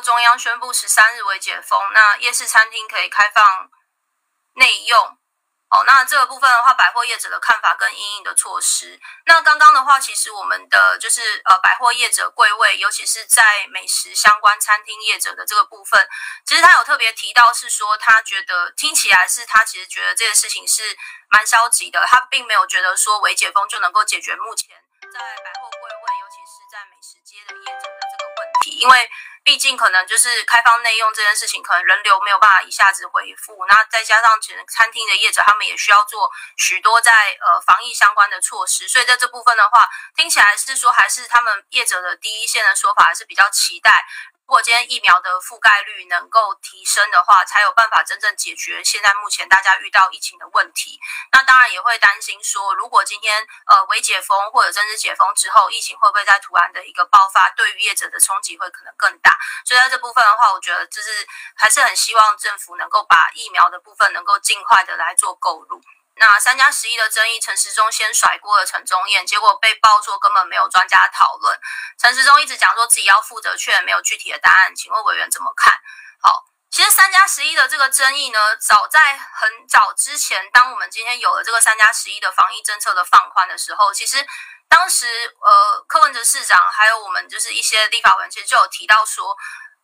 中央宣布十三日为解封，那夜市餐厅可以开放内用。哦，那这个部分的话，百货业者的看法跟应应的措施。那刚刚的话，其实我们的就是呃，百货业者柜位，尤其是在美食相关餐厅业者的这个部分，其实他有特别提到，是说他觉得听起来是他其实觉得这件事情是蛮消极的，他并没有觉得说为解封就能够解决目前在百货柜位，尤其是在美食街的业者的这个问题，因为。毕竟可能就是开放内用这件事情，可能人流没有办法一下子回复，那再加上其实餐厅的业者他们也需要做许多在呃防疫相关的措施，所以在这部分的话，听起来是说还是他们业者的第一线的说法，还是比较期待。如果今天疫苗的覆盖率能够提升的话，才有办法真正解决现在目前大家遇到疫情的问题。那当然也会担心说，如果今天呃微解封或者真是解封之后，疫情会不会再突然的一个爆发，对于业者的冲击会可能更大。所以在这部分的话，我觉得就是还是很希望政府能够把疫苗的部分能够尽快的来做购入。那三加十一的争议，陈时中先甩锅了陈忠燕，结果被爆说根本没有专家讨论。陈时中一直讲说自己要负责，却没有具体的答案，请问委员怎么看？好，其实三加十一的这个争议呢，早在很早之前，当我们今天有了这个三加十一的防疫政策的放宽的时候，其实当时呃柯文哲市长还有我们就是一些立法委员，其实就有提到说。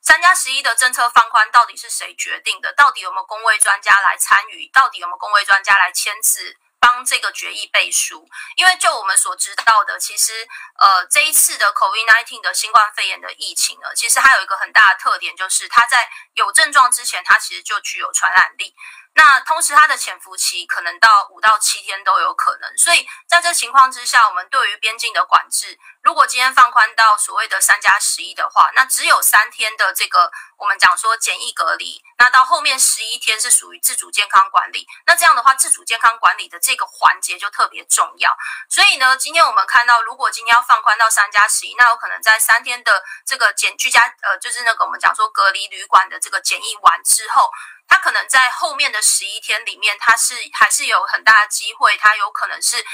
三加十一的政策放宽到底是谁决定的？到底有没有工位专家来参与？到底有没有工位专家来签字帮这个决议背书？因为就我们所知道的，其实呃这一次的 COVID-19 的新冠肺炎的疫情呢，其实它有一个很大的特点，就是它在有症状之前，它其实就具有传染力。那同时，它的潜伏期可能到五到七天都有可能，所以在这情况之下，我们对于边境的管制，如果今天放宽到所谓的三加十一的话，那只有三天的这个我们讲说检疫隔离，那到后面十一天是属于自主健康管理。那这样的话，自主健康管理的这个环节就特别重要。所以呢，今天我们看到，如果今天要放宽到三加十一，那有可能在三天的这个检居家呃，就是那个我们讲说隔离旅馆的这个检疫完之后。他可能在后面的十一天里面，他是还是有很大的机会，他有可能是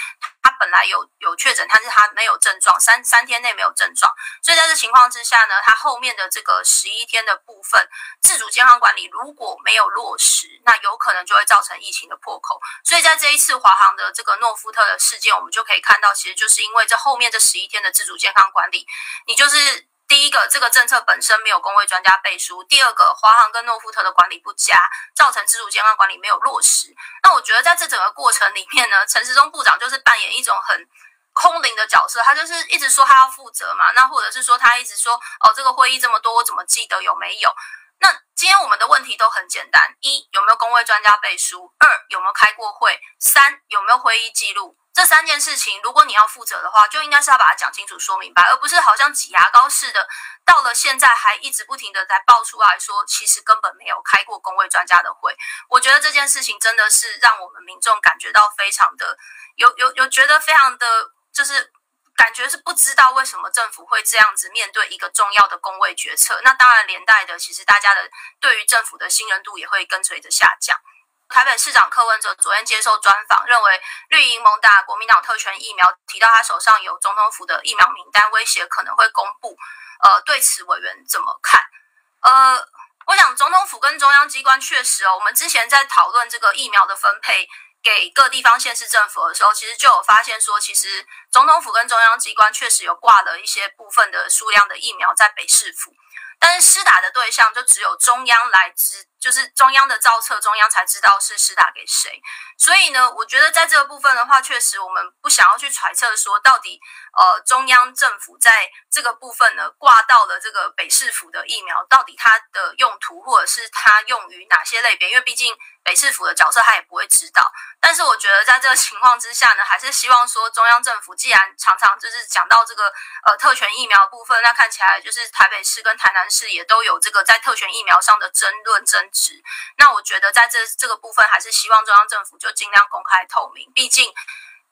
他本来有有确诊，但是他没有症状，三三天内没有症状，所以在这情况之下呢，他后面的这个十一天的部分自主健康管理如果没有落实，那有可能就会造成疫情的破口。所以在这一次华航的这个诺夫特的事件，我们就可以看到，其实就是因为这后面这十一天的自主健康管理，你就是。第一个，这个政策本身没有工位专家背书；第二个，华航跟诺富特的管理不佳，造成自主健康管理没有落实。那我觉得在这整个过程里面呢，陈时中部长就是扮演一种很空灵的角色，他就是一直说他要负责嘛，那或者是说他一直说哦，这个会议这么多，我怎么记得有没有？那今天我们的问题都很简单：一有没有工位专家背书？二有没有开过会？三有没有会议记录？这三件事情，如果你要负责的话，就应该是要把它讲清楚、说明白，而不是好像挤牙膏似的，到了现在还一直不停的在爆出来说，其实根本没有开过工位专家的会。我觉得这件事情真的是让我们民众感觉到非常的有有有觉得非常的就是感觉是不知道为什么政府会这样子面对一个重要的工位决策。那当然连带的，其实大家的对于政府的信任度也会跟随着下降。台北市长柯文哲昨天接受专访，认为绿营蒙打国民党特权疫苗，提到他手上有总统府的疫苗名单，威胁可能会公布。呃，对此委员怎么看？呃，我想总统府跟中央机关确实哦，我们之前在讨论这个疫苗的分配给各地方县市政府的时候，其实就有发现说，其实总统府跟中央机关确实有挂了一些部分的数量的疫苗在北市府。但是施打的对象就只有中央来知，就是中央的造册，中央才知道是施打给谁。所以呢，我觉得在这个部分的话，确实我们不想要去揣测说到底，呃，中央政府在这个部分呢挂到了这个北市府的疫苗，到底它的用途或者是它用于哪些类别？因为毕竟。北市府的角色他也不会知道，但是我觉得在这个情况之下呢，还是希望说中央政府既然常常就是讲到这个呃特权疫苗部分，那看起来就是台北市跟台南市也都有这个在特权疫苗上的争论争执。那我觉得在这这个部分，还是希望中央政府就尽量公开透明。毕竟，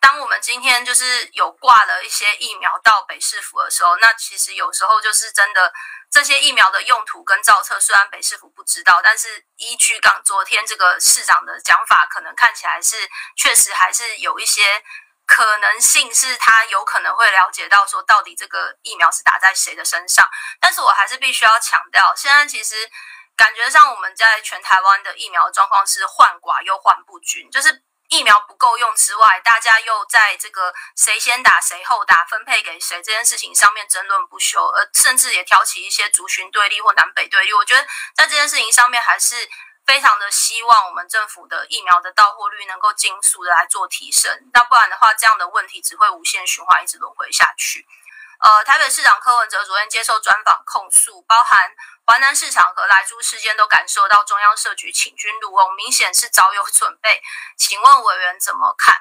当我们今天就是有挂了一些疫苗到北市府的时候，那其实有时候就是真的。这些疫苗的用途跟造册，虽然北市府不知道，但是依据刚昨天这个市长的讲法，可能看起来是确实还是有一些可能性是他有可能会了解到说到底这个疫苗是打在谁的身上，但是我还是必须要强调，现在其实感觉上我们在全台湾的疫苗状况是患寡又患不均，就是疫苗不够用之外，大家又在这个谁先打谁后打分配给谁这件事情上面争论不休，而甚至也挑起一些族群对立或南北对立。我觉得在这件事情上面还是。非常的希望我们政府的疫苗的到货率能够尽速的来做提升，那不然的话，这样的问题只会无限循环，一直轮回下去。呃，台北市长柯文哲昨天接受专访控诉，包含华南市场和来珠事件都感受到中央设局请君入瓮，明显是早有准备。请问委员怎么看？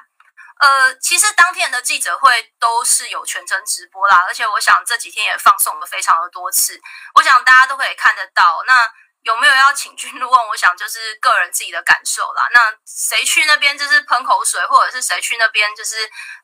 呃，其实当天的记者会都是有全程直播啦，而且我想这几天也放送了非常的多次，我想大家都可以看得到。那有没有要请君入瓮？我想就是个人自己的感受啦。那谁去那边就是喷口水，或者是谁去那边就是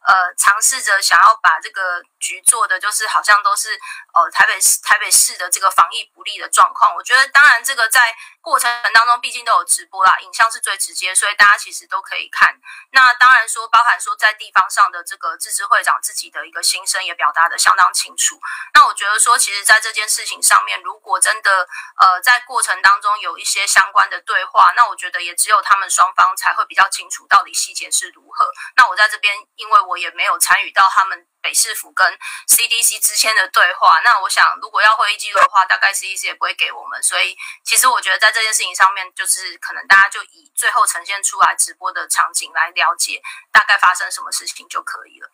呃尝试着想要把这个局做的，就是好像都是呃台北市台北市的这个防疫不利的状况。我觉得当然这个在过程当中毕竟都有直播啦，影像是最直接，所以大家其实都可以看。那当然说包含说在地方上的这个自治会长自己的一个心声也表达的相当清楚。那我觉得说，其实在这件事情上面，如果真的呃在过程当中有一些相关的对话，那我觉得也只有他们双方才会比较清楚到底细节是如何。那我在这边，因为我也没有参与到他们北市府跟 CDC 之间的对话，那我想如果要会议记录的话，大概 CDC 也不会给我们。所以其实我觉得在这件事情上面，就是可能大家就以最后呈现出来直播的场景来了解大概发生什么事情就可以了。